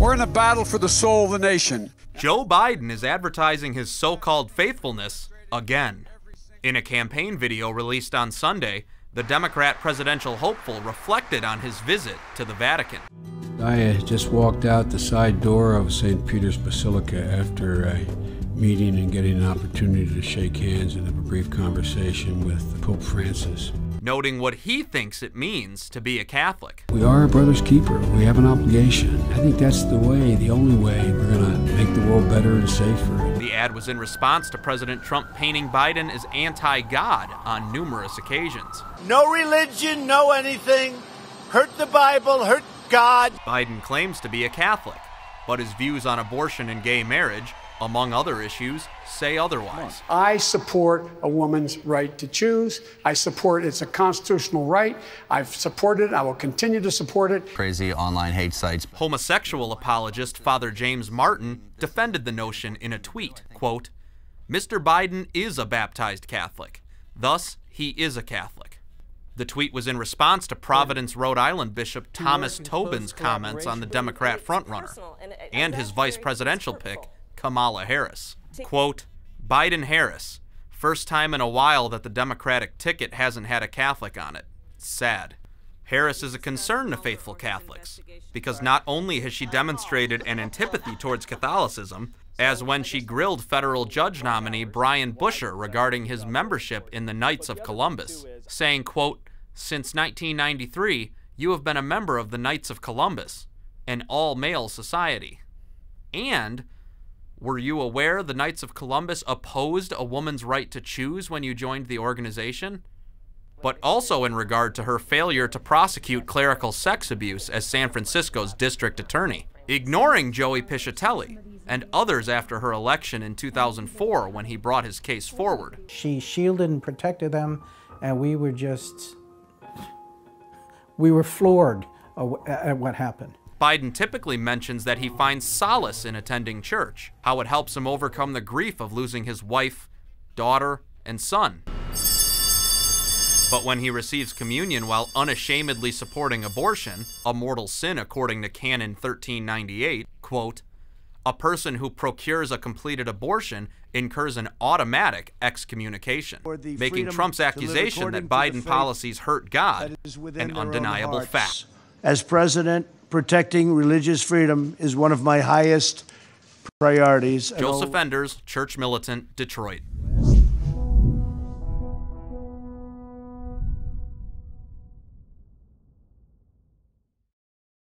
We're in a battle for the soul of the nation. Joe Biden is advertising his so called faithfulness again. In a campaign video released on Sunday, the Democrat presidential hopeful reflected on his visit to the Vatican. I uh, just walked out the side door of St. Peter's Basilica after a meeting and getting an opportunity to shake hands and have a brief conversation with Pope Francis. Noting what he thinks it means to be a Catholic. We are a brother's keeper. We have an obligation. I think that's the way, the only way we're going to make the world better and safer. The ad was in response to President Trump painting Biden as anti God on numerous occasions. No religion, no anything. Hurt the Bible, hurt God. Biden claims to be a Catholic, but his views on abortion and gay marriage among other issues, say otherwise. I support a woman's right to choose. I support it's a constitutional right. I've supported it. I will continue to support it. Crazy online hate sites. Homosexual apologist Father James Martin defended the notion in a tweet, quote, Mr. Biden is a baptized Catholic. Thus, he is a Catholic. The tweet was in response to Providence, Rhode Island Bishop Thomas Tobin's comments on the Democrat frontrunner and his vice presidential pick, Kamala Harris. Quote, Biden Harris, first time in a while that the Democratic ticket hasn't had a Catholic on it. Sad. Harris is a concern to faithful Catholics because not only has she demonstrated an antipathy towards Catholicism, as when she grilled federal judge nominee Brian Buescher regarding his membership in the Knights of Columbus, saying, quote, Since 1993, you have been a member of the Knights of Columbus, an all male society. And were you aware the Knights of Columbus opposed a woman's right to choose when you joined the organization? But also in regard to her failure to prosecute clerical sex abuse as San Francisco's district attorney, ignoring Joey Piscitelli and others after her election in 2004 when he brought his case forward. She shielded and protected them, and we were just, we were floored uh, at what happened. Biden typically mentions that he finds solace in attending church, how it helps him overcome the grief of losing his wife, daughter, and son. But when he receives communion while unashamedly supporting abortion, a mortal sin according to Canon 1398, quote, a person who procures a completed abortion incurs an automatic excommunication, making Trump's accusation that Biden policies hurt God an undeniable fact. As president, protecting religious freedom is one of my highest priorities. Joseph Enders, Church Militant, Detroit.